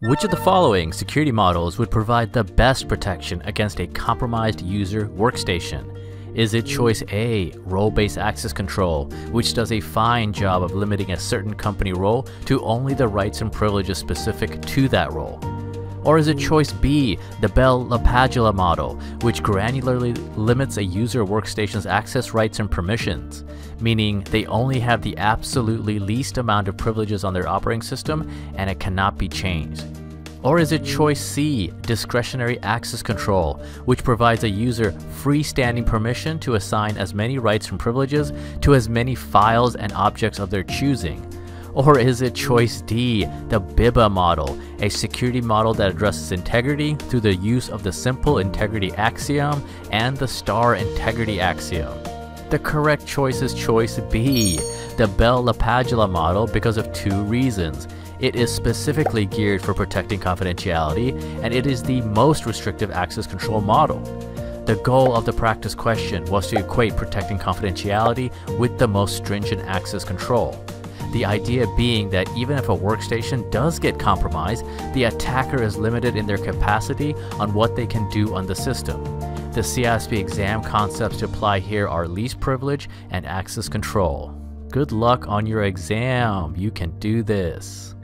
Which of the following security models would provide the best protection against a compromised user workstation? Is it choice A, role-based access control, which does a fine job of limiting a certain company role to only the rights and privileges specific to that role? Or is it choice B, the Bell LaPadula model, which granularly limits a user workstation's access rights and permissions, meaning they only have the absolutely least amount of privileges on their operating system and it cannot be changed? Or is it choice C, discretionary access control, which provides a user freestanding permission to assign as many rights and privileges to as many files and objects of their choosing? Or is it choice D, the BIBA model, a security model that addresses integrity through the use of the simple integrity axiom and the star integrity axiom? The correct choice is choice B, the Bell LaPadula model because of two reasons. It is specifically geared for protecting confidentiality, and it is the most restrictive access control model. The goal of the practice question was to equate protecting confidentiality with the most stringent access control. The idea being that even if a workstation does get compromised, the attacker is limited in their capacity on what they can do on the system. The CISSP exam concepts to apply here are least privilege and access control. Good luck on your exam, you can do this.